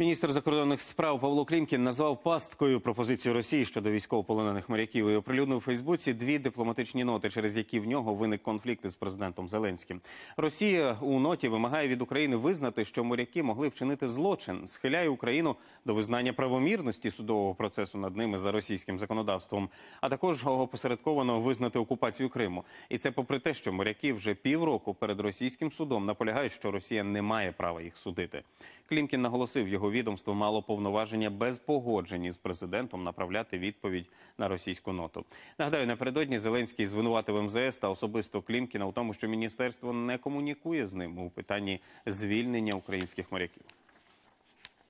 Міністр закордонних справ Павло Клімкін назвав пасткою пропозицію Росії щодо військовополонених моряків і оприлюднив у Фейсбуці дві дипломатичні ноти, через які в нього виник конфлікт із президентом Зеленським. Росія у ноті вимагає від України визнати, що моряки могли вчинити злочин, схиляє Україну до визнання правомірності судового процесу над ними за російським законодавством, а також опосередковано визнати окупацію Криму. І це попри те, що моряки вже півроку перед російським судом наполягають, що Росія не має права їх судити. Клімкін наголосив, його відомство мало повноваження без погодження з президентом направляти відповідь на російську ноту. Нагадаю, напередодні Зеленський звинуватив МЗС та особисто Клімкіна у тому, що міністерство не комунікує з ним у питанні звільнення українських моряків.